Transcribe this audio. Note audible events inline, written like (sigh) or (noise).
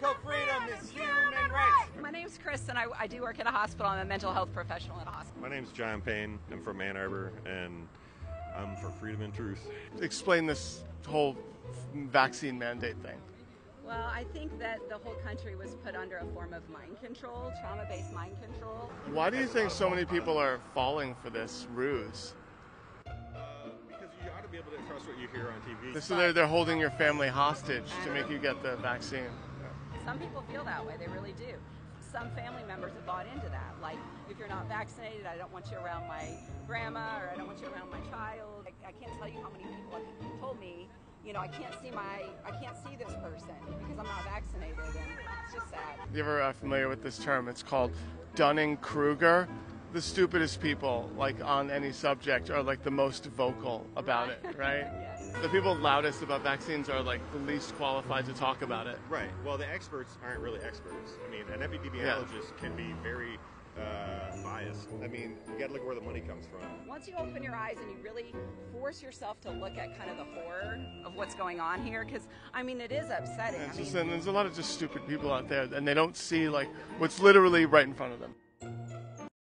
Medical freedom is human rights. My name's Chris, and I, I do work at a hospital. I'm a mental health professional at a hospital. My name's John Payne. I'm from Ann Arbor, and I'm for freedom and truth. Explain this whole vaccine mandate thing. Well, I think that the whole country was put under a form of mind control, trauma based mind control. Why do you think so many people are falling for this ruse? Uh, because you ought to be able to trust what you hear on TV. So they're, they're holding your family hostage to make you get the vaccine. Some people feel that way, they really do. Some family members have bought into that. Like, if you're not vaccinated, I don't want you around my grandma or I don't want you around my child. I, I can't tell you how many people have told me, you know, I can't see my, I can't see this person because I'm not vaccinated, and it's just sad. You ever uh, familiar with this term? It's called Dunning Kruger. The stupidest people, like on any subject, are like the most vocal about it, (laughs) right? Yes. The people loudest about vaccines are like the least qualified to talk about it. Right. Well, the experts aren't really experts. I mean, an epidemiologist can be very uh, biased. I mean, you got to look where the money comes from. Once you open your eyes and you really force yourself to look at kind of the horror of what's going on here, because I mean, it is upsetting. It's I just, mean, and there's a lot of just stupid people out there, and they don't see like what's literally right in front of them.